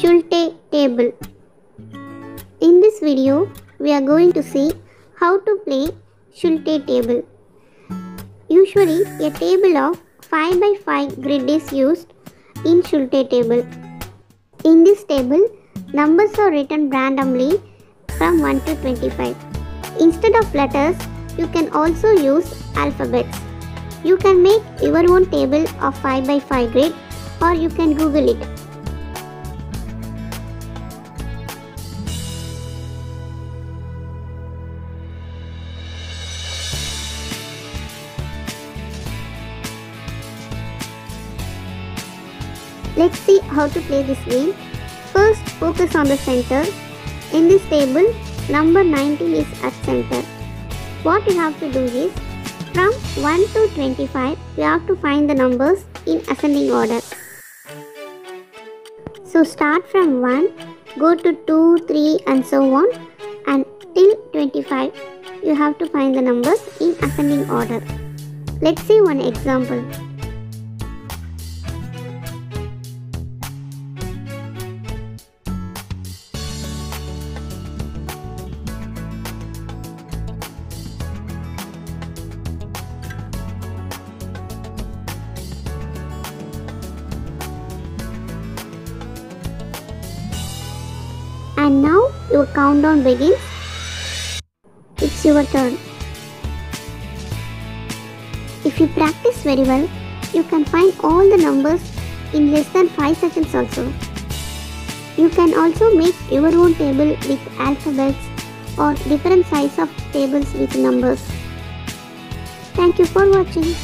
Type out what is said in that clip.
Schulte table. In this video, we are going to see how to play Schulte table. Usually, a table of 5 by 5 grid is used in Schulte table. In this table, numbers are written randomly from 1 to 25. Instead of letters, you can also use alphabets. You can make your own table of 5 by 5 grid or you can Google it. Let's see how to play this game. First, focus on the center. In this table, number 19 is at center. What you have to do is, from 1 to 25, you have to find the numbers in ascending order. So start from 1, go to 2, 3 and so on and till 25, you have to find the numbers in ascending order. Let's see one example. And now your countdown begins. It's your turn. If you practice very well, you can find all the numbers in less than 5 seconds also. You can also make your own table with alphabets or different size of tables with numbers. Thank you for watching.